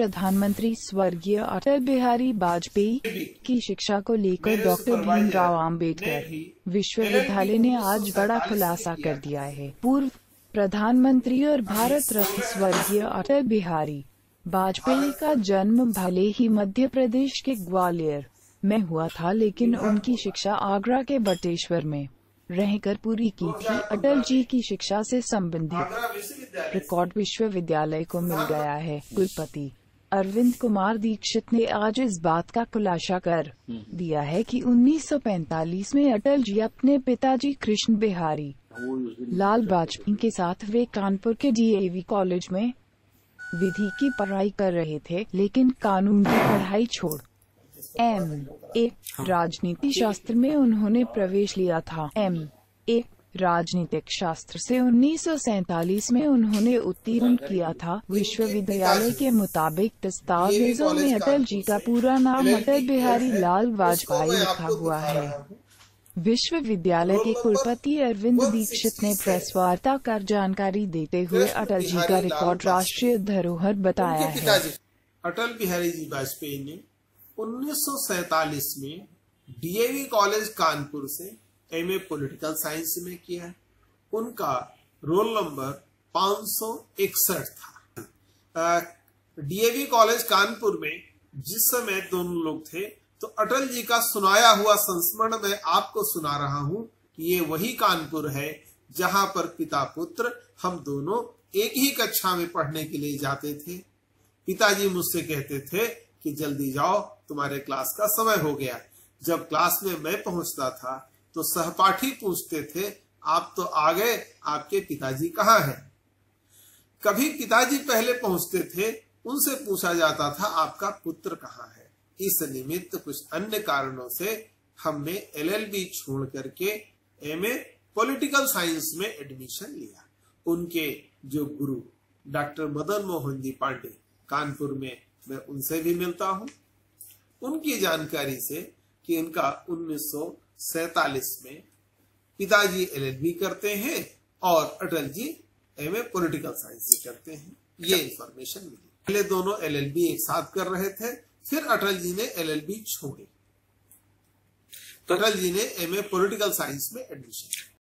प्रधानमंत्री स्वर्गीय अटल बिहारी वाजपेयी की शिक्षा को लेकर डॉक्टर भीमराव आम्बेडकर विश्वविद्यालय ने आज बड़ा खुलासा कर दिया है। पूर्व प्रधानमंत्री और भारत रत्न स्वर्गीय अटल बिहारी वाजपेयी का जन्म भले ही मध्य प्रदेश के ग्वालियर में हुआ था लेकिन उनकी शिक्षा आगरा के बटेश्वर में रहकर पूरी की थी। अटल जी की शिक्षा से संबंधित रिकॉर्ड विश्वविद्यालय को मिल गया है कुलपति। अरविंद कुमार दीक्षित ने आज इस बात का खुलासा कर दिया है कि 1945 में अटल जी अपने पिताजी कृष्ण बिहारी लाल वाजपेयी के साथ वे कानपुर के डीएवी कॉलेज में विधि की पढ़ाई कर रहे थे लेकिन कानून की पढ़ाई छोड़ एम ए राजनीति शास्त्र में उन्होंने प्रवेश लिया था। एम ए राजनीतिक शास्त्र से 1947 में उन्होंने उत्तीर्ण किया था। विश्वविद्यालय के मुताबिक दस्तावेजों में अटल जी का पूरा नाम अटल बिहारी लाल वाजपेयी लिखा हुआ है। विश्वविद्यालय के कुलपति अरविंद दीक्षित ने प्रेस वार्ता कर जानकारी देते हुए अटल जी का रिकॉर्ड राष्ट्रीय धरोहर बताया है। अटल बिहारी जी वाजपेयी ने 1947 में डीएवी कॉलेज कानपुर से एमए पॉलिटिकल साइंस में किया है। उनका रोल नंबर 561 था। डीएवी कॉलेज कानपुर में जिस समय दोनों लोग थे तो अटल जी का सुनाया हुआ संस्मरण में आपको सुना रहा हूँ कि ये वही कानपुर है जहाँ पर पिता पुत्र हम दोनों एक ही कक्षा में पढ़ने के लिए जाते थे। पिताजी मुझसे कहते थे कि जल्दी जाओ, तुम्हारे क्लास का समय हो गया। जब क्लास में मैं पहुँचता था तो सहपाठी पूछते थे, आप तो आ गए, आपके पिताजी कहाँ हैं? कभी पिताजी पहले पहुँचते थे, उनसे पूछा जाता था, आपका पुत्र कहाँ है? इस निमित्त कुछ अन्य कारणों से हमने एलएलबी छोड़ करके एमए पॉलिटिकल साइंस में एडमिशन लिया। उनके जो गुरु, डॉक्टर मदन मोहन जी पांडे, कानपुर में मैं उनसे भी मिलता हूँ। उनकी जानकारी से कि इनका 1947 में पिताजी एलएलबी करते हैं और Atal ji M A political science से करते हैं। ये इंफॉर्मेशन मिली। पहले दोनों एलएलबी एक साथ कर रहे थे फिर अटल जी ने एलएलबी छोड़ी। तो अटल जी ने एम ए पोलिटिकल साइंस में एडमिशन